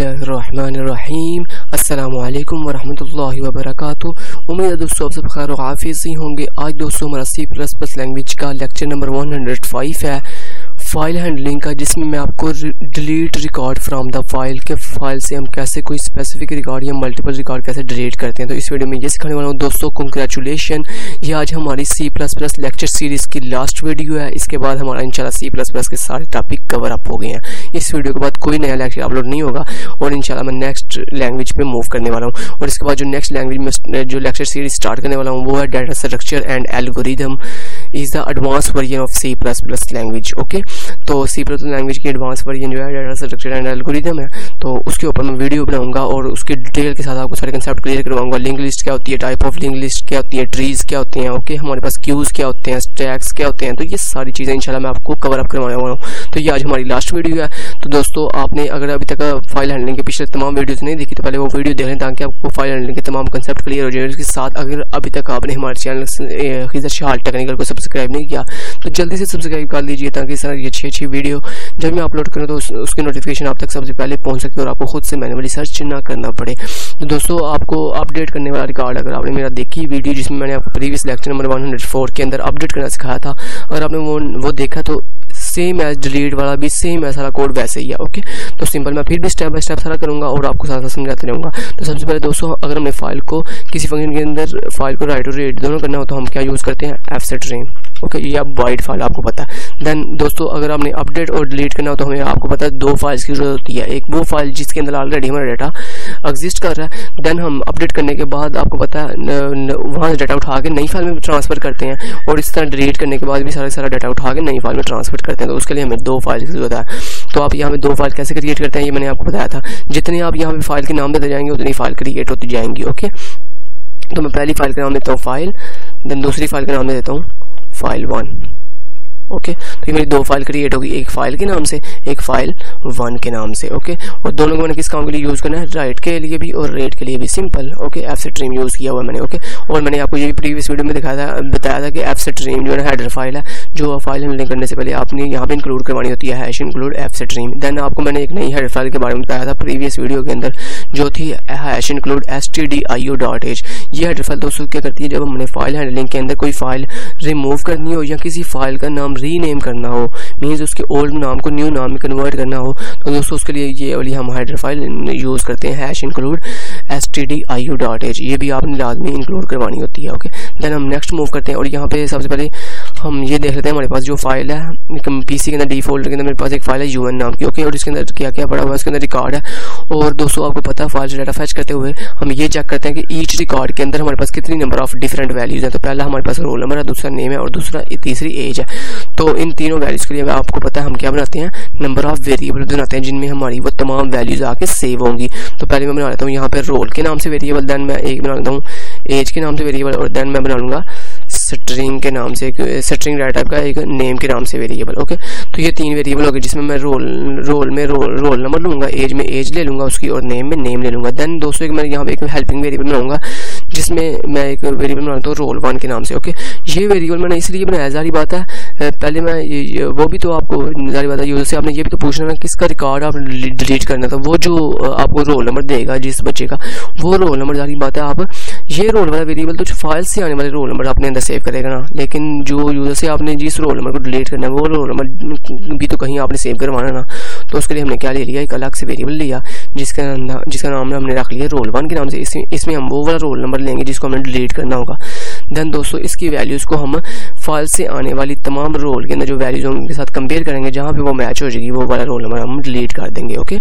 اللہ الرحمن الرحیم۔ السلام علیکم ورحمۃ اللہ وبرکاتہ۔ امید ہے دوستوں آپ سب خیر و حافظ ہی ہوں گے۔ آج دوستو ہمارا سی پلس پلس لینگویج کا لیکچر نمبر 105 ہے۔ فائل ہینڈلنگ کا، جس میں میں آپ کو delete record from the file کے فائل سے ہم کیسے کوئی اسپیسیفک ریکارڈ یا ملٹیپل ریکارڈ کیسے ڈیلیٹ کرتے ہیں۔ تو اس ویڈیو میں یہ سکھانے والا ہوں۔ دوستوں کنگریچولیشن یہ آج ہماری C plus plus lecture series کی لاسٹ ویڈیو ہے۔ اس کے بعد ہمارا انشاءاللہ سی پلس پلس کے سارے ٹاپک کور اپ ہو گئے ہیں۔ اس ویڈیو کے بعد کوئی نیا لیکچر اپلوڈ نہیں ہوگا اور انشاءاللہ میں نیکسٹ لینگویج پہ موو کرنے والا ہوں۔ اور اس کے بعد جو نیکسٹ لینگویج میں جو لیکچر سیریز سٹارٹ کرنے والا ہوں، وہ ہے data structure and algorithm is the advance version of C plus plus language okay تو سی پلس لینگویج کی ایڈوانس ورژن جو ہے ڈیٹا اسٹرکچر اینڈ الگوریدم ہے، تو اس کے اوپر میں ویڈیو بناؤں گا اور اس کی ڈیٹیل کے ساتھ آپ کو سارے کنسیپٹ کلیئر کرواؤں گا۔ لنک لسٹ کیا ہوتی ہے ٹائپ آف لنک لسٹ کیا ہوتی ہے ٹریز کیا ہوتے ہیں اوکے ہمارے پاس کیوز کیا ہوتے ہیں اسٹیکس کیا ہوتے ہیں۔ تو یہ ساری چیزیں انشاءاللہ میں آپ کو کور اپ کروانے والا ہوں۔ تو یہ آج ہماری لاسٹ ویڈیو ہے۔ تو دوستو، آپ نے اگر ابھی تک فائل ہینڈلنگ کے پچھلے تمام ویڈیوز نہیں دیکھی، تو پہلے وہ ویڈیو دیکھ لیں تاکہ آپ کو فائل ہینڈلنگ کے تمام کنسیپٹ کلیئر ہو جائے۔ اس کے ساتھ اگر ابھی تک آپ نے ہمارے چینل خیزر شہال ٹیکنیکل کو سبسکرائب نہیں کیا، تو جلدی سے سبسکرائب کر لیجیے تاکہ اس طرح اچھی اچھی ویڈیو جب میں اپلوڈ کروں تو اس کی نوٹیفیکیشن آپ تک سب سے پہلے پہنچ سکے اور آپ کو خود سے مینولی سرچ نہ کرنا پڑے۔ تو دوستو، آپ کو اپ ڈیٹ کرنے والا ریکارڈ اگر آپ نے میرا دیکھی ویڈیو جس میں میں نے آپ کو پریویس لیکچر نمبر 104 کے اندر اپ ڈیٹ کرنا سکھایا تھا اگر آپ نے وہ دیکھا تو سیم ایز ڈیلیٹ والا بھی سیم ہے سارا کوڈ ویسے ہی ہے اوکے تو سمپل میں پھر بھی اسٹیپ بائی اسٹیپ سارا کروں گا اور آپ کو سارا سمجھاتے رہوں گا۔ تو سب سے پہلے دوستوں اگر ہم نے فائل کو کسی فنکشن کے اندر فائل کو رائٹ اور ریڈ دونوں کرنا ہو تو ہم کیا یوز کرتے ہیں؟ ایف سیٹ رین اوکے یہ اب وائڈ فائل آپ کو پتا ہے. دین دوستو، اگر ہم نے اپ ڈیٹ اور ڈیلیٹ کرنا ہو تو ہمیں آپ کو پتا ہے دو فائلس کی ضرورت ہوتی ہے. ایک وہ فائل جس کے اندر آلریڈی ہمارا ڈیٹا ایگزسٹ کر رہا ہے. دین ہم اپ ڈیٹ کرنے کے بعد آپ کو پتا ہے وہاں سے ڈیٹا اٹھا کے نئی فائل میں ٹرانسفر کرتے ہیں. اور اس طرح ڈیلیٹ کرنے کے بعد بھی سارا سارا ڈیٹا اٹھا کے نئی فائل میں ٹرانسفر کرتے ہیں. تو اس کے لیے ہمیں دو فائل کی ضرورت ہے. تو آپ یہاں پہ دو فائل کیسے کریٹ کرتے ہیں، یہ میں نے آپ کو بتایا تھا. جتنے آپ یہاں پہ فائل کے نام دیتے جائیں گے، اتنی فائل کریٹ ہوتی جائیں گی اوکے تو میں پہلی فائل کا نام دیتا ہوں فائل دین دوسری فائل کا نام دیتا ہوں فائل ون اوکے تو یہ میری دو فائل کریٹ ہوگی. ایک فائل کے نام سے، ایک فائل ون کے نام سے. اوکے اور دونوں کو میں نے کس کام کے لیے یوز کرنا ہے؟ رائٹ کے لیے بھی اور ریٹ کے لیے بھی. سمپل اوکے ایف سے ٹریم یوز کیا ہوا میں نے. اوکے اور میں نے آپ کو یہ بھی پریویس ویڈیو میں دکھایا تھا، بتایا تھا کہ ایف سے ٹریم جو ہے ہیڈر فائل ہے، جو فائل ہینڈلنگ کرنے سے پہلے آپ نے یہاں پہ انکلوڈ کروانی ہوتی ہے. ہیش انکلوڈ ایف سے ٹریم دین آپ کو میں نے ایک نئی ہیڈر فائل کے بارے میں بتایا تھا پریویس ویڈیو کے اندر، جو تھی hash include S T D I O dot H یہ ہیڈر فائل دوستوں کیا کرتی ہے؟ جب ہم نے فائل ہینڈلنگ کے اندر کوئی فائل ریموو کرنی ہو یا کسی فائل کا نام ری نیم کرنا ہو مینز اس کے اولڈ نام کو نیو نام میں کنورٹ کرنا ہو۔ تو دوستوں اس کے لیے یہ والی ہم ہائڈر فائل یوز کرتے ہیں hash include S T D I U dot H یہ بھی آپ نے لازمی انکلوڈ کروانی ہوتی ہے اوکے دین ہم نیکسٹ موو کرتے ہیں اور یہاں پہ سب سے پہلے ہم یہ دیکھ لیتے ہیں، ہمارے پاس جو فائل ہے پی سی کے اندر ڈی فولڈر کے اندر میرے پاس ایک فائل ہے یو این نام کی اوکے اور اس کے اندر کیا کیا پڑا ہوا ہے؟ اس کے اندر ریکارڈ ہے۔ اور دوستوں آپ کو پتا ہے فائل سے ڈیٹا فیچ کرتے ہوئے ہم یہ چیک کرتے ہیں کہ ایچ ریکارڈ کے اندر ہمارے پاس کتنی نمبر آف ڈفرینٹ ویلیوز ہیں۔ تو پہلا ہمارے پاس رول نمبر ہے، دوسرا نیم ہے اور دوسرا تیسری ایج ہے۔ تو ان تینوں ویلیوز کے لیے آپ کو پتا ہے ہم کیا بناتے ہیں۔ نمبر آف ویریبل بناتے ہیں، جن میں ہماری وہ تمام ویلیوز آ کے سیو ہوں گی۔ تو پہلے میں بنا لیتا ہوں یہاں پہ رول کے نام سے ویریبل دین میں ایک بنا لیتا ہوں ایج کے نام سے ویریبل اور دین میں بنا لوں گا سٹرنگ کے نام سے سٹرنگ ڈیٹا کا ایک نیم کے نام سے ویریبل اوکے تو یہ تین ویریبل ہوگی جس میں میں رول رول میں رول رول نمبر لوں گا ایج میں ایج لے لوں گا، اس کی اور نیم میں نیم لے لوں گا. دین دوستوں ایک میں یہاں پہ ایک ہیلپنگ ویریبل بناؤں گا، جس میں میں ایک ویریبل بناتا ہوں رول ون کے نام سے اوکے یہ ویریبل میں نے اس لیے بنایا، ظاہری بات ہے، پہلے میں وہ بھی تو آپ کو ظاہری بات ہے، یوزر سے آپ نے یہ بھی تو پوچھنا ہے کس کا ریکارڈ آپ ڈیلیٹ کرنا تھا، وہ جو آپ کو رول نمبر دے گا، جس بچے کا، وہ رول نمبر ظاہری بات ہے، آپ یہ رول والا ویریبل تو فائل سے آنے والے رول نمبر اپنے اندر سیو کرے گا نا، لیکن جو یوزر سے آپ نے جس رول نمبر کو ڈیلیٹ کرنا ہے، وہ رول نمبر بھی تو کہیں آپ نے سیو کروانا نا، تو اس کے لیے ہم نے کیا لے لیا، ایک الگ سے ویریبل لیا، جس کا جس کا نام ہم نے رکھ لیا رول ون کے نام سے۔ اس میں ہم وہ والا رول نمبر لیں گے جس کو ہم نے ڈیلیٹ کرنا ہوگا۔ دین دوستو، اس کی ویلیوز کو ہم فائل سے آنے والی تمام رول کے اندر جو ویلیوز ہوں ان کے ساتھ کمپیئر کریں گے، جہاں پہ وہ میچ ہو جائے گی، وہ والا رول نمبر ہم ڈیلیٹ کر دیں گے اوکے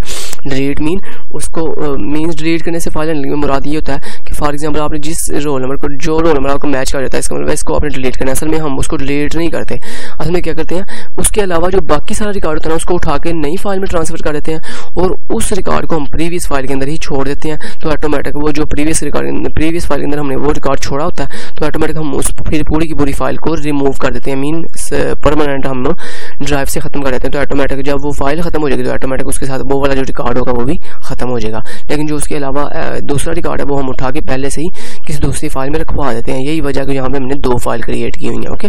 ڈیلیٹ مین اس کو مینس ڈیلیٹ کرنے سے فائل ہینڈلنگ میں مراد یہ ہوتا ہے کہ فار ایگزامپل آپ نے جس رول نمبر کو، جو رول نمبر آپ کو میچ کر جاتا ہے اس کا مطلب اس کو آپ نے ڈیلیٹ کرنا ہے۔ اصل میں ہم اس کو ڈیلیٹ نہیں کرتے۔ اصل میں کیا کرتے ہیں؟ اس کے علاوہ جو باقی سارا ریکارڈ ہوتا ہے نا، اس کو اٹھا کے نئی فائل میں ٹرانسفر کر دیتے ہیں اور اس ریکارڈ کو ہم پریویس فائل کے اندر ہی چھوڑ دیتے ہیں۔ تو آٹومیٹک وہ جو پریویس ریکارڈ پریویس فائل کے اندر ہم نے وہ ریکارڈ چھوڑا ہوتا ہے۔ تو آٹومیٹک ہم اس پھر پوری کی پوری فائل کو ریموو کر دیتے ہیں۔ مین پرماننٹ ہم ڈرائیو سے ختم کر دیتے ہیں۔ تو آٹومیٹک جب وہ فائل ختم ہو جائے گی، تو آٹومیٹک اس کے ساتھ وہ والا جو ریکارڈ ریکارڈ ہوگا وہ بھی ختم ہو جائے گا۔ لیکن جو اس کے علاوہ دوسرا ریکارڈ ہے، وہ ہم اٹھا کے پہلے سے ہی کسی دوسری فائل میں رکھوا دیتے ہیں۔ یہی وجہ کہ یہاں پہ ہم نے دو فائل کریٹ کی ہوئی ہیں اوکے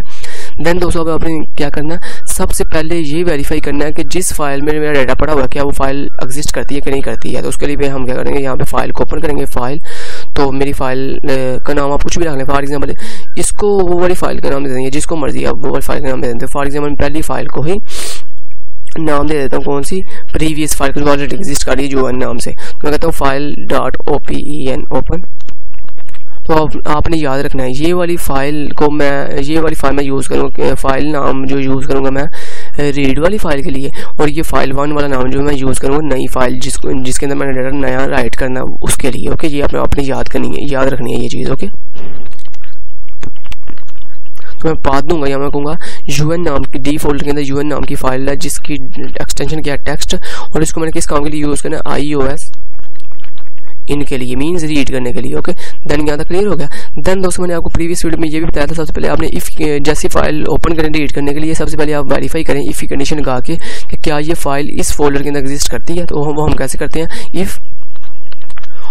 دین دوستوں اب اپنے کیا کرنا ہے؟ سب سے پہلے یہ ویریفائی کرنا ہے کہ جس فائل میں میرا ڈیٹا پڑا ہوا ہے، کیا وہ فائل ایگزسٹ کرتی ہے کہ نہیں کرتی ہے؟ تو اس کے لیے ہم کیا کریں گے، یہاں پہ فائل کو اوپن کریں گے فائل تو میری فائل کا نام آپ کچھ بھی رکھ لیں۔ فار ایگزامپل اس کو وہ والی فائل کا نام دے دیں گے، جس کو مرضی آپ وہ والی فائل کا نام دے دیں۔ فار ایگزامپل پہلی فائل کو ہی نام دے دیتا ہوں کون سی؟ پریویس فائل کو آلریڈی ایگزسٹ کر رہی ہے جو نام سے۔ میں کہتا ہوں file dot O P E N open تو آپ نے یاد رکھنا ہے، یہ والی فائل کو میں یہ والی فائل میں یوز کروں گا فائل نام جو یوز کروں گا میں ریڈ والی فائل کے لیے۔ اور یہ فائل ون والا نام جو میں یوز کروں گا، نئی فائل جس کو جس کے اندر میں نے ڈیٹا نیا رائٹ کرنا اس کے لیے اوکے یہ آپ نے یاد کرنی ہے، یاد رکھنی ہے یہ چیز اوکے تو میں پات دوں گا یا میں کہوں گا یو این نام کی ڈی فولڈر کے اندر یو این نام کی فائل ہے، جس کی ایکسٹینشن کیا ہے ٹیکسٹ اور اس کو میں نے کس کام کے لیے یوز کرنا ہے؟ آئی او ایس ان کے لیے مینز ریڈ کرنے کے لیے اوکے دین یہاں تک کلیئر ہو گیا. دین دوستوں میں نے آپ کو پریویس ویڈیو میں یہ بھی بتایا تھا، سب سے پہلے آپ نے اف جیسی فائل اوپن کریں ریڈ کرنے کے لیے، سب سے پہلے آپ ویریفائی کریں اف کی کنڈیشن لگا کے کہ کیا یہ فائل اس فولڈر کے اندر ایگزسٹ کرتی ہے؟ تو وہ ہم کیسے کرتے ہیں؟ اف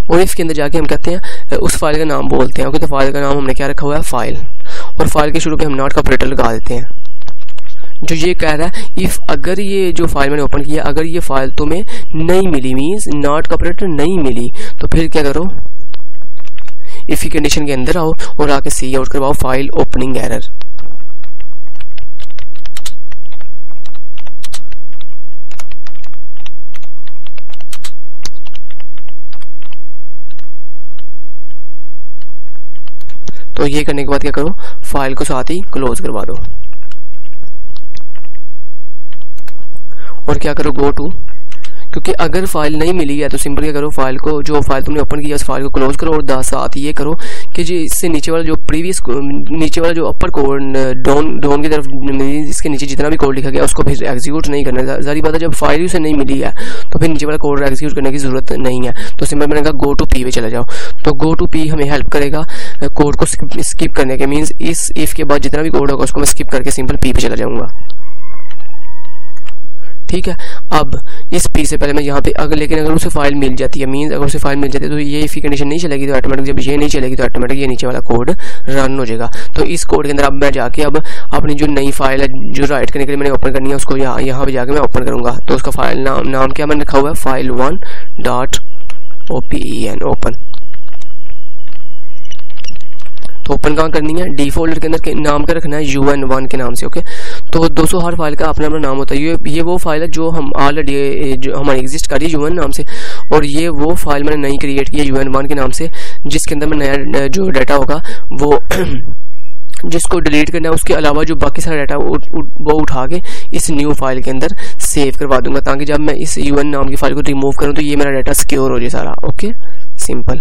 اور اس کے اندر جا کے ہم کہتے ہیں، اس فائل کا نام بولتے ہیں اوکے تو فائل کا نام ہم نے کیا رکھا ہوا ہے؟ فائل اور فائل کے شروع پہ ہم ناٹ کا آپریٹر لگا دیتے ہیں۔ جو یہ کہہ رہا ہے اف اگر یہ جو فائل میں نے اوپن کیا، اگر یہ فائل تمہیں نہیں ملی مینس ناٹ کا آپریٹر نہیں ملی، تو پھر کیا کرو؟ اف کی کنڈیشن کے اندر آؤ اور آ کے سی آؤٹ کرواؤ فائل اوپننگ ایرر تو یہ کرنے کے بعد کیا کرو؟ فائل کو ساتھ ہی کلوز کروا دو۔ اور کیا کرو گو ٹو کیونکہ اگر فائل نہیں ملی ہے تو سمپل کیا کرو فائل کو جو فائل تم نے اوپن کیا اس فائل کو کلوز کرو اور دا ساتھ یہ کرو کہ جی اس سے نیچے والا جو پریویس نیچے والا جو اپر کوڈ ڈاؤن ڈاؤن کی طرف اس کے نیچے جتنا بھی کوڈ لکھا گیا، اس کو پھر ایگزیکیوٹ نہیں کرنا۔ ظاہری بات ہے، جب فائل اسے نہیں ملی ہے، تو پھر نیچے والا کوڈ ایگزیکیوٹ کرنے کی ضرورت نہیں ہے۔ تو سمپل میں نے کہا گو ٹو پی پہ چلا جاؤ۔ تو گو ٹو پی ہمیں ہیلپ کرے گا کوڈ کو اسکپ کرنے کے مینس اس ایف کے بعد جتنا بھی کوڈ ہوگا، اس کو میں اسکپ کر کے سمپل پی پہ چلا جاؤں گا۔ ٹھیک ہے؟ اب اس پی سے پہلے میں یہاں پہ اگر لیکن اگر اسے فائل مل جاتی ہے مینز اگر اسے فائل مل جاتی ہے تو یہ فی کنڈیشن نہیں چلے گی، تو آٹومیٹک جب یہ نہیں چلے گی تو آٹومیٹک یہ نیچے والا کوڈ رن ہو جائے گا۔ تو اس کوڈ کے اندر اب میں جا کے اب اپنی جو نئی فائل ہے، جو رائٹ کرنے کے لیے میں نے اوپن کرنی ہے، اس کو یہاں یہاں پہ جا کے میں اوپن کروں گا۔ تو اس کا فائل نام نام کیا میں نے رکھا ہوا ہے file one dot O P E N open تو اوپن کہاں کرنی ہے ڈی فولڈر کے اندر نام کا رکھنا ہے یو این ون کے نام سے اوکے تو دو سو ہر فائل کا اپنا اپنا نام ہوتا ہے۔ یہ وہ فائل ہے جو ہم آلریڈی جو ہماری ایگزسٹ کر رہی ہے یو این نام سے، اور یہ وہ فائل میں نے نئی کریٹ کی ہے یو این ون کے نام سے، جس کے اندر میں نیا جو ڈیٹا ہوگا، وہ جس کو ڈیلیٹ کرنا ہے، اس کے علاوہ جو باقی سارا ڈیٹا وہ اٹھا کے اس نیو فائل کے اندر سیو کروا دوں گا، تاکہ جب میں اس یو این نام کی فائل کو ریموو کروں تو یہ میرا ڈیٹا سکیور ہو جائے سارا اوکے سمپل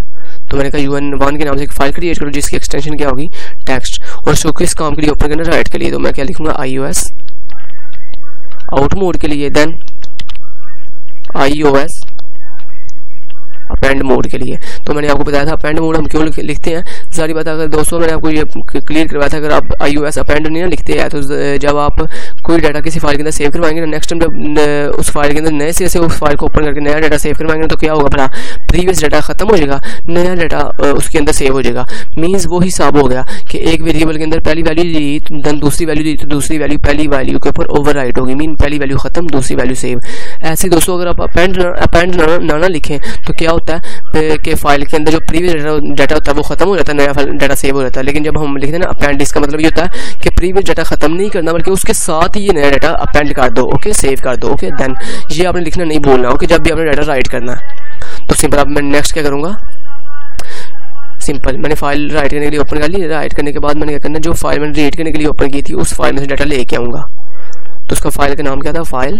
تو میں نے کہا یو این ون کے نام سے ایک فائل کریٹ کرو جس کی ایکسٹینشن کیا ہوگی؟ ٹیکسٹ اور اس کو کس کام کے لیے اوپن کرنا رائٹ کے لیے. تو میں کیا لکھوں گا؟ I O S out mode کے لیے. Then I O S append mode کے لیے۔ تو میں نے آپ کو بتایا تھا اپینڈ موڈ ہم کیوں لکھتے ہیں؟ ساری بات اگر دوستوں میں نے آپ کو یہ کلیئر کروایا تھا، اگر آپ آئی او ایس اپینڈ نہیں لکھتے ہیں، تو جب آپ کوئی ڈیٹا کسی فائل کے اندر سیو کروائیں گے نیکسٹ ٹائم جب اس فائل کے اندر نئے سے سے اس فائل کو اوپن کر کے نیا ڈیٹا سیو کروائیں گے، تو کیا ہوگا؟ بھلا پریویس ڈیٹا ختم ہو جائے گا، نیا ڈیٹا اس کے اندر سیو ہو جائے گا۔ مینس وہ حساب ہو گیا کہ ایک ویریبل کے اندر پہلی ویلیو دی دین دوسری ویلیو دی، تو دوسری ویلیو پہلی ویلیو کے اوپر اوور رائٹ ہوگی۔ مین پہلی ویلیو ختم، دوسری ویلیو سیو ایسے دوستوں، اگر آپ اپینڈ اپینڈ نہ نہ لکھیں، تو کیا ہوتا ہے کہ فائل کے اندر جو پریویس ڈیٹا ہوتا ہے وہ ختم ہو جاتا ہے، نیا ڈیٹا سیو ہو جاتا ہے۔ لیکن جب ہم لکھتے ہیں نا اپینڈ کا مطلب یہ ہوتا ہے کہ پریویس ڈیٹا ختم نہیں کرنا، بلکہ اس کے ساتھ ہی یہ نیا ڈیٹا اپینڈ کر دو اوکے سیو کر دو اوکے دین یہ آپ نے لکھنا نہیں بولنا اوکے جب بھی آپ نے ڈیٹا رائٹ کرنا ہے۔ تو سمپل اب میں نیکسٹ کیا کروں گا؟ سمپل میں نے فائل رائٹ کرنے کے لیے اوپن کر لی۔ رائٹ کرنے کے بعد میں نے کیا کرنا، جو فائل میں نے ریڈ کرنے کے لیے اوپن کی تھی، اس فائل میں سے ڈیٹا لے کے آؤں گا۔ تو اس کا فائل کا نام کیا تھا؟ فائل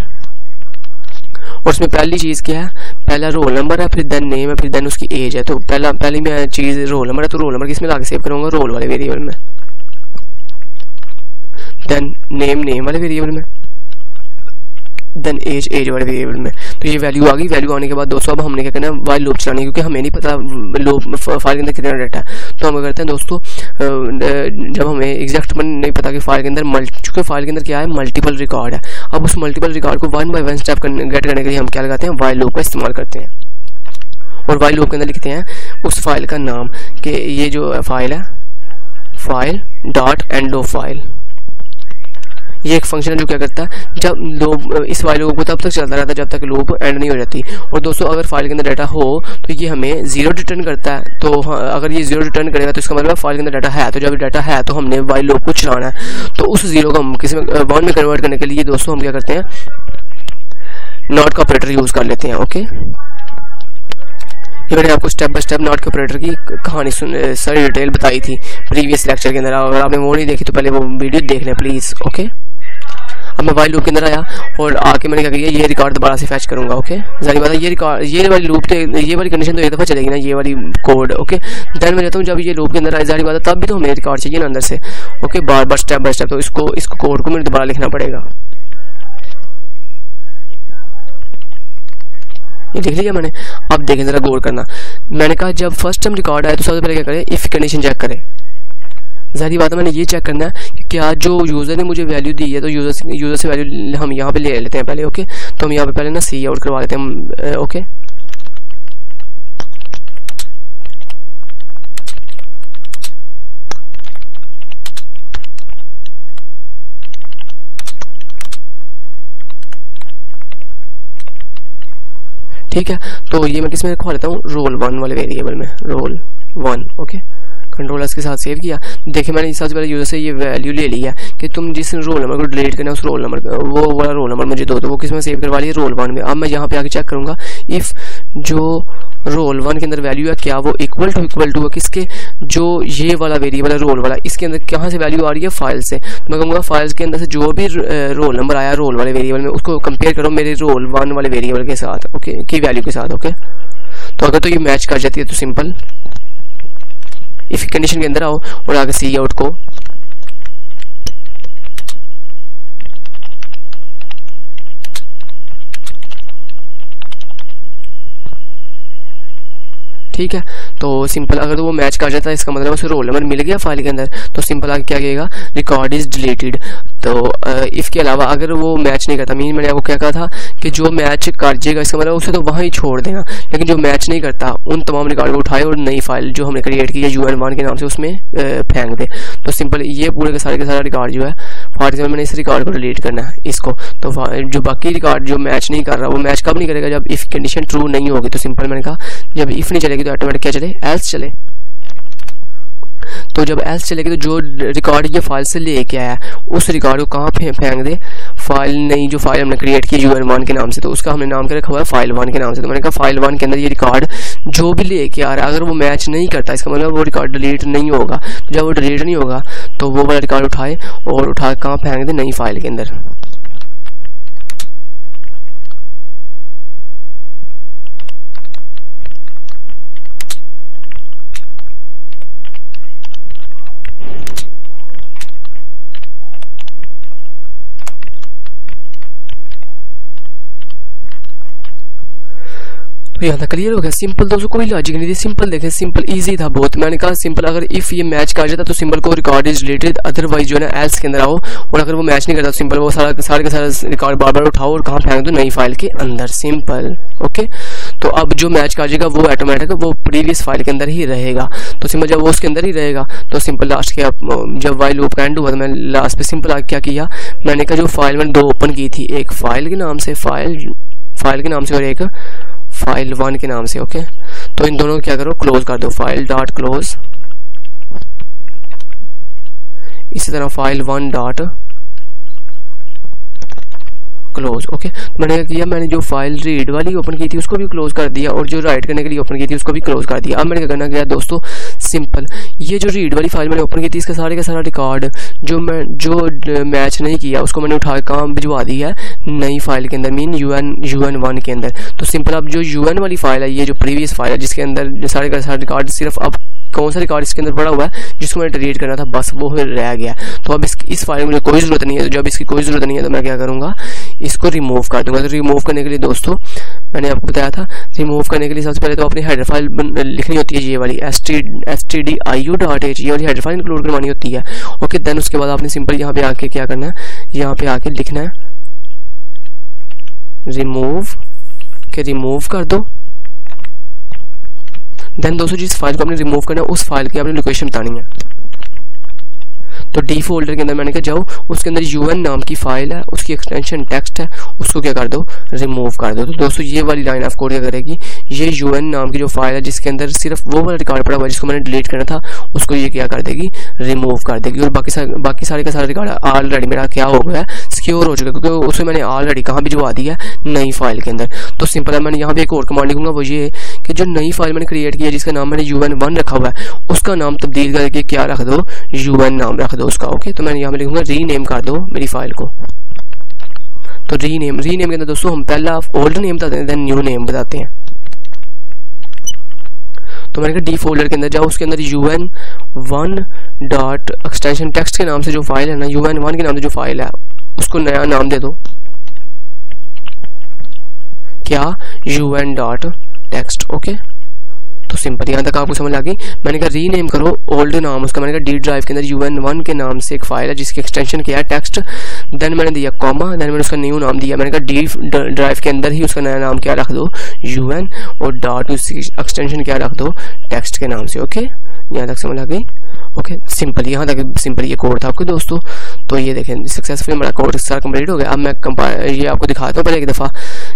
اور اس میں پہلی چیز کیا ہے؟ پہلا رول نمبر ہے، پھر دین نیم ہے، پھر دین اس کی ایج ہے۔ تو پہلا پہلی میں چیز رول نمبر ہے، تو رول نمبر کس میں لا کے سیو کروں گا؟ رول والے ویریبل میں۔ دین نیم نیم والے ویریبل میں۔ دین ایج ایج والے ویریبل میں تو یہ ویلیو آ گئی. ویلیو آنے کے بعد دوستوں اب ہم نے کیا کرنا ہے؟ وائل لوپ چلانے، کیونکہ ہمیں نہیں پتا لوپ فائل کے اندر کتنا ڈیٹا ہے. تو ہم کرتے ہیں دوستوں جب ہمیں ایگزیکٹ نہیں پتا کہ فائل کے اندر چونکہ فائل کے اندر کیا ہے؟ ملٹیپل ریکارڈ ہے. اب اس ملٹیپل ریکارڈ کو one by one step get کرنے کے لیے ہم کیا لگاتے ہیں؟ وائل لوپ کا استعمال کرتے ہیں. اور وائل لوپ کے اندر لکھتے ہیں اس فائل کا نام کہ یہ جو فائل ہے file dot end of file یہ ایک فنکشن ہے جو کیا کرتا ہے، جب لوپ اس فائل کو تب تک چلتا رہتا ہے جب تک لوپ اینڈ نہیں ہو جاتی۔ اور دوستو، اگر فائل کے اندر ڈیٹا ہو تو یہ ہمیں زیرو ریٹرن کرتا ہے۔ تو ہاں، اگر یہ زیرو ریٹرن کرے گا تو اس کا مطلب فائل کے اندر ڈیٹا ہے۔ تو جب ڈیٹا ہے تو ہم نے وائل لوپ کو چلانا ہے۔ تو اس زیرو کو ہم کسی ون میں کنورٹ کرنے کے لیے دوستوں ہم کیا کرتے ہیں؟ ناٹ کا آپریٹر یوز کر لیتے ہیں اوکے یہ میں نے آپ کو سٹیپ بائی سٹیپ ناٹ کے آپریٹر کی کہانی ساری ڈیٹیل بتائی تھی پریویس لیکچر کے اندر۔ اگر آپ نے وہ نہیں دیکھی تو پہلے وہ ویڈیو دیکھ لیں پلیز اوکے اب میں وائی لوپ کے اندر آیا اور آ کے میں نے کیا کیا یہ ریکارڈ دوبارہ سے فیچ کروں گا اوکے ظاہر بات ہے، یہ ریکارڈ یہ والی لوپ یہ والی کنڈیشن تو ایک دفعہ چلے گی نا، یہ والی کوڈ اوکے دین میں جاتا ہوں جب یہ لوپ کے اندر آئے ظاہر بات ہے، تب بھی تو ہمیں ریکارڈ چاہیے نا اندر سے اوکے بار بار اسٹیپ بائی اسٹیپ تو اس کو اس کو کوڈ کو مجھے دوبارہ لکھنا پڑے گا۔ یہ دیکھ لیا میں نے؟ اب دیکھیں ذرا غور کرنا۔ میں نے کہا جب فرسٹ ٹائم ریکارڈ آئے تو سب سے پہلے کیا کرے اف کنڈیشن چیک کرے ظاہری بات ہے، میں نے یہ چیک کرنا ہے کہ کیا جو یوزر نے مجھے ویلیو دی ہے، تو یوزر یوزر سے ویلیو ہم یہاں پہ لے لیتے ہیں پہلے اوکے تو ہم یہاں پہ پہلے نا سی آؤٹ کروا لیتے ہیں اوکے ٹھیک ہے، تو یہ میں کس میں رکھوا لیتا ہوں؟ رول ون والے ویریبل میں رول ون اوکے کنٹرول اس کے ساتھ سیو کیا۔ دیکھیں میں نے سب سے پہلے یوزر سے یہ ویلیو لے لی ہے کہ تم جس رول نمبر کو ڈیلیٹ کرنا اس رول نمبر وہ والا رول نمبر مجھے دو تو وہ کس میں سیو کروا لی رول ون میں۔ اب میں یہاں پہ آ کے چیک کروں گا اف جو رول ون کے اندر ویلیو ہے کیا وہ اکول ٹو اکول ٹو ہے؟ کس کے؟ جو یہ والا ویریبل ہے رول والا، اس کے اندر کہاں سے ویلیو آ رہی ہے؟ فائل سے۔ میں کہوں گا فائلس کے اندر سے جو بھی رول نمبر آیا رول والے ویریبل میں، اس کو کمپیئر کرو میرے رول ون والے ویریبل کے ساتھ اوکے کی ویلیو کے ساتھ اوکے تو اگر تو یہ میچ کر جاتی ہے تو سمپل اف کنڈیشن کے اندر آؤ اور آگے سی آؤٹ کو ٹھیک ہے تو سمپل اگر وہ میچ کر جاتا ہے، اس کا مطلب اسے رول نمبر مل گیا فائل کے اندر۔ تو سمپل آگے کیا کہے گا؟ ریکارڈ از ڈیلیٹڈ تو اس کے علاوہ اگر وہ میچ نہیں کرتا مین میں نے آپ کو کیا کہا تھا کہ جو میچ کر جائے گا، اس کا مطلب اسے تو وہاں ہی چھوڑ دینا۔ لیکن جو میچ نہیں کرتا، ان تمام ریکارڈ کو اٹھائے اور نئی فائل جو ہم نے کریٹ کی ہے یو این ون کے نام سے، اس میں پھینک دے۔ تو سمپل یہ پورے کے سارے کے سارا ریکارڈ جو ہے فار ایگزامپل میں نے اس ریکارڈ کو ڈیلیٹ کرنا ہے، اس کو۔ تو، جو باقی ریکارڈ جو میچ نہیں کر رہا، وہ میچ کب نہیں کرے گا؟ جب اف کنڈیشن ٹرو نہیں ہوگی، تو سمپل میں نے کہا جب اف نہیں چلے گی تو آٹومیٹک کیا چلے؟ ایلس چلے۔ تو جب ایلس چلے گی تو جو ریکارڈ یہ فائل سے لے کے آیا، اس ریکارڈ کو کہاں پھینک دے؟ فائل نئی جو فائل ہم نے کریٹ کی یو این ون کے نام سے۔ تو اس کا ہم نے نام کر رکھا ہوا ہے فائل ون کے نام سے۔ تو میں نے کہا فائل ون کے اندر یہ ریکارڈ جو بھی لے کے آ رہا ہے، اگر وہ میچ نہیں کرتا، اس کا مطلب وہ ریکارڈ ڈیلیٹ نہیں ہوگا۔ جب وہ ڈیلیٹ نہیں ہوگا، تو وہ والا ریکارڈ اٹھائے اور اٹھا کہاں پھینک دے؟ نئی فائل کے اندر۔ تو یہاں تک کلیئر ہو گیا سمپل دوستوں کوئی لاجک نہیں تھی سمپل دیکھیں سمپل ایزی تھا بہت میں نے کہا سمپل اگر اف یہ میچ کر جاتا تو سمپل کو record is related otherwise جو ہے نا ایلس کے اندر آؤ اور اگر وہ میچ نہیں کرتا تو سمپل وہ سارا سارے کا سارا ریکارڈ بار بار اٹھاؤ اور کہاں پھینک دو نئی فائل کے اندر سمپل اوکے تو اب جو میچ کر جائے گا وہ آٹومیٹک وہ پریویس فائل کے اندر ہی رہے گا تو سمپل جب وہ اس کے اندر ہی رہے گا تو سمپل لاسٹ کے جب وائی لوپ اینڈ ہوا تو میں لاسٹ پہ سمپل کیا کیا میں نے کہا جو فائل میں دو اوپن کی تھی ایک فائل کے نام سے فائل فائل کے نام سے اور ایک فائل ون کے نام سے اوکے تو ان دونوں کیا کرو؟ کلوز کر دو، فائل ڈاٹ کلوز اسی طرح file one dot close okay میں نے کیا میں نے جو فائل ریڈ والی اوپن کی تھی اس کو بھی کلوز کر دیا اور جو رائٹ کرنے کے لیے اوپن کی تھی اس کو بھی کلوز کر دیا اب میں نے کیا کرنا گیا دوستو سمپل یہ جو ریڈ والی فائل میں نے اوپن کی تھی اس کا سارے کا سارا ریکارڈ جو میں جو میچ نہیں کیا اس کو میں نے اٹھا کے کام بھجوا دیا ہے نئی فائل کے اندر main U N U N one کے اندر تو سمپل اب جو یو این والی فائل ہے یہ جو پریویس فائل ہے جس کے اندر سارے کا سارا ریکارڈ صرف اب کون سا ریکارڈ اس کے اندر پڑا ہوا ہے، جس کو میں نے ڈیلیٹ کرنا تھا، بس وہ رہ گیا۔ تو اب اس اس فائل میں مجھے کوئی ضرورت نہیں ہے۔ تو جب اس کی کوئی ضرورت نہیں ہے تو میں کیا کروں گا؟ اس کو ریموو کر دوں گا۔ تو ریموو کرنے کے لیے دوستو، میں نے آپ کو بتایا تھا ریموو کرنے کے لیے سب سے پہلے تو اپنی ہیڈر فائل لکھنی ہوتی ہے یہ والی S T S T D I U dot H یہ والی ہیڈر فائل انکلوڈ کروانی ہوتی ہے۔ اوکے دین اس کے بعد آپ نے سمپل یہاں پہ آ کے کیا کرنا ہے؟ یہاں پہ آ کے لکھنا ہے ریموو کہ ریموو کر دو۔ دین دوستو جس فائل کو آپ نے ریموو کرنا ہے اس فائل کی آپ نے لوکیشن بتانی ہے تو ڈی فولڈر کے اندر میں نے کہا جاؤ اس کے اندر یو این نام کی فائل ہے اس کی ایکسٹینشن ٹیکسٹ ہے اس کو کیا کر دو؟ ریموو کر دو۔ تو دوستو، یہ والی لائن آف کوڈ کیا کرے گی؟ یہ یو این نام کی جو فائل ہے، جس کے اندر صرف وہ والا ریکارڈ پڑا ہوا جس کو میں نے ڈیلیٹ کرنا تھا، اس کو یہ کیا کر دے گی؟ ریموو کر دے گی۔ اور باقی سارے باقی سارے کا سارا ریکارڈ آلریڈی میرا کیا ہو گیا ہے؟ سکیور ہو چکا کیونکہ اسے میں نے آلریڈی کہاں بھی جو دیا ہے؟ نئی فائل کے اندر۔ تو سمپل ہے، میں نے یہاں پہ ایک اور کمانڈ لکھوں گا، وہ یہ کہ جو نئی فائل میں نے کریٹ کیا جس کا نام میں نے یو این ون رکھا ہوا ہے، اس کا نام تبدیل کر کے کیا رکھ دو؟ یو این نام رکھ دو اس کا اوکے تو میں نے یہاں پہ لکھوں گا ری نیم کر دو میری فائل کو۔ تو ری نیم ری نیم کے اندر دوستو ہم پہلا اولڈ نیم بتاتے ہیں دین نیو نیم بتاتے ہیں۔ تو میں نے کہا ڈی فولڈر کے اندر جاؤ، اس کے اندر U N one dot extension text کے نام سے جو فائل ہے نا یو این ون کے نام سے جو فائل ہے، اس کو نیا نام دے دو۔ کیا؟ U N dot text okay simple یہاں تک آپ کو سمجھ آ گئی میں نے کہا ری نیم کرو اولڈ نام، اس کا میں نے کہا ڈی ڈرائیو کے اندر یو این ون کے نام سے ایک فائل ہے، جس کی ایکسٹینشن کیا ہے ٹیکسٹ دین میں نے دیا کوما دین میں نے اس کا نیو نام دیا۔ میں نے کہا ڈی ڈرائیو کے اندر ہی اس کا نیا نام کیا رکھ دو یو این اور ڈاٹ اس کی ایکسٹینشن کیا رکھ دو ٹیکسٹ کے نام سے اوکے یہاں تک سمجھ آ گئی اوکے سمپل یہاں تک سمپل یہ کوڈ تھا آپ کو دوستو. تو یہ دیکھیں سکسیزفلی ہمارا کوڈ سارا کمپلیٹ ہو گیا. اب میں یہ آپ کو دکھاتا ہوں پہلے ایک دفعہ.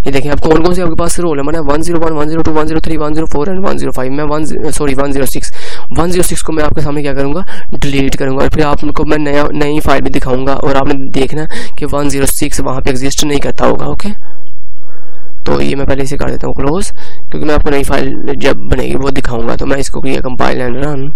یہ دیکھیں، اب کون کون سے آپ کے پاس رول ہے میں نے one zero one one zero two one zero three one zero four and one zero five میں one sorry one zero six one zero six کو میں آپ کے سامنے کیا کروں گا؟ ڈیلیٹ کروں گا. اور پھر آپ کو میں نیا نئی فائل بھی دکھاؤں گا اور آپ نے دیکھنا کہ ون زیرو سکس وہاں پہ ایگزسٹ نہیں کرتا ہوگا. اوکے تو یہ میں پہلے اسے کر دیتا ہوں کلوز کیونکہ میں آپ کو نئی فائل جب بنے گی وہ دکھاؤں گا. تو میں اس کو یہ کمپائل اینڈ رن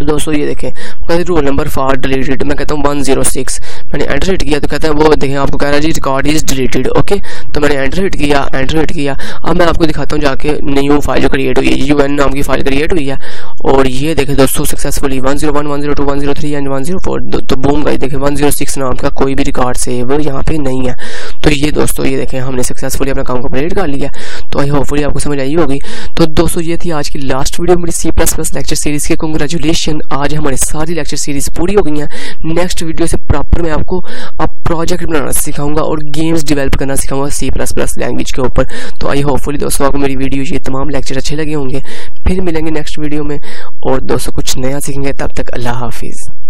دوستو، یہ دیکھیں کہتے رول نمبر فار ڈیلیٹڈ میں کہتا ہوں ون زیرو سکس میں نے انٹر ہٹ کیا تو کہتا ہے، وہ دیکھیں، آپ کو کہہ رہا ہے جی ریکارڈ از ڈیلیٹڈ اوکے تو میں نے انٹر ہٹ کیا انٹر ہٹ کیا۔ اب میں آپ کو دکھاتا ہوں جا کے نیو فائل جو کریٹ ہوئی ہے یو این نام کی فائل کریٹ ہوئی ہے۔ اور یہ دیکھیں دوستو successfully one zero one one zero two one zero three and one zero four تو بوم گئی دیکھیں ون زیرو سکس نام کا کوئی بھی ریکارڈ سیو یہاں پہ نہیں ہے۔ تو یہ دوستو، یہ دیکھیں، ہم نے سکسیزفلی اپنا کام کمپلیٹ کر لیا۔ تو آئی ہوپ فلی آپ کو سمجھ آئی ہوگی۔ تو دوستو، یہ تھی آج کی لاسٹ ویڈیو میری C plus plus lecture series کے۔ کنگریچولیشن آج ہمارے ساری لیکچر سیریز پوری ہو گئی ہیں۔ نیکسٹ ویڈیو سے پراپر میں آپ کو آپ پروجیکٹ بنانا سکھاؤں گا اور گیمز ڈیولپ کرنا سکھاؤں گا سی پلس پلس لینگویج کے اوپر۔ تو آئی ہوپ فلی دوستوں آپ کو میری ویڈیو یہ تمام لیکچر اچھے لگے ہوں گے۔ پھر ملیں گے نیکسٹ ویڈیو میں اور دوستوں کچھ نیا سیکھیں گے۔ تب تک اللہ حافظ۔